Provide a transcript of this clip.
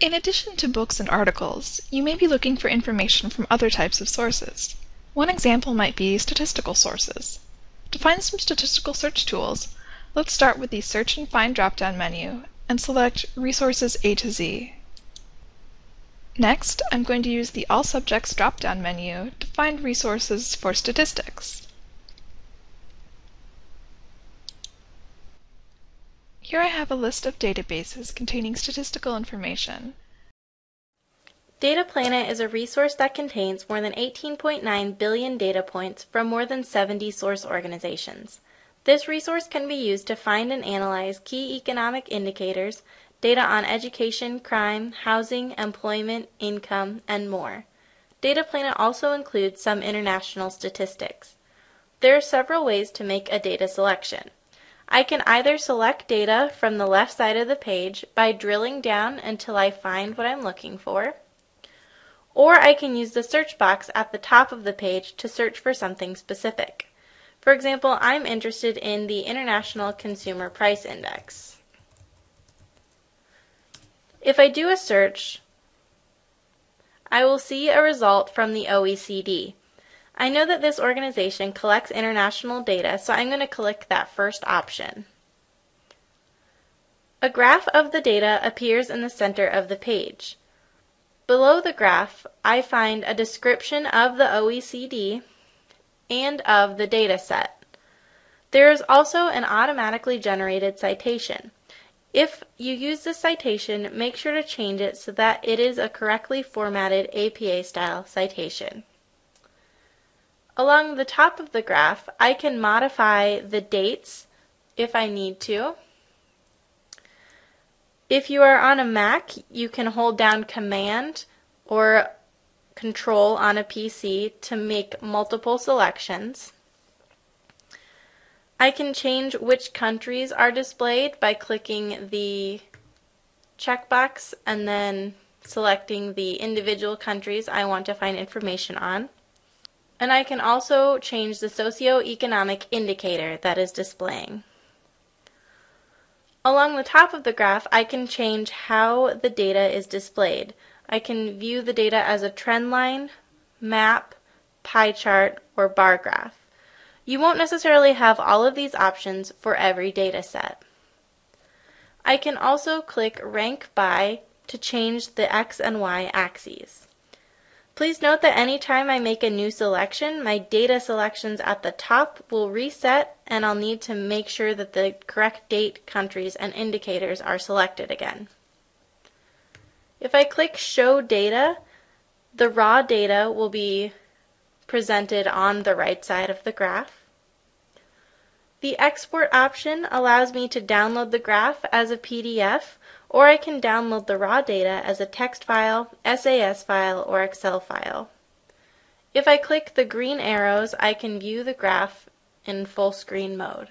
In addition to books and articles, you may be looking for information from other types of sources. One example might be statistical sources. To find some statistical search tools, let's start with the Search and Find drop-down menu and select Resources A to Z. Next, I'm going to use the All Subjects drop-down menu to find resources for statistics. Here I have a list of databases containing statistical information. Data Planet is a resource that contains more than 18.9 billion data points from more than 70 source organizations. This resource can be used to find and analyze key economic indicators, data on education, crime, housing, employment, income, and more. Data Planet also includes some international statistics. There are several ways to make a data selection. I can either select data from the left side of the page by drilling down until I find what I'm looking for, or I can use the search box at the top of the page to search for something specific. For example, I'm interested in the International Consumer Price Index. If I do a search, I will see a result from the OECD. I know that this organization collects international data, so I'm going to click that first option. A graph of the data appears in the center of the page. Below the graph, I find a description of the OECD and of the data set. There is also an automatically generated citation. If you use this citation, make sure to change it so that it is a correctly formatted APA style citation. Along the top of the graph, I can modify the dates if I need to. If you are on a Mac, you can hold down Command or Control on a PC to make multiple selections. I can change which countries are displayed by clicking the checkbox and then selecting the individual countries I want to find information on. And I can also change the socioeconomic indicator that is displaying. Along the top of the graph, I can change how the data is displayed. I can view the data as a trend line, map, pie chart, or bar graph. You won't necessarily have all of these options for every data set. I can also click Rank By to change the X and Y axes. Please note that anytime I make a new selection, my data selections at the top will reset and I'll need to make sure that the correct date, countries, and indicators are selected again. If I click Show Data, the raw data will be presented on the right side of the graph. The export option allows me to download the graph as a PDF or I can download the raw data as a text file, SAS file, or Excel file. If I click the green arrows, I can view the graph in full screen mode.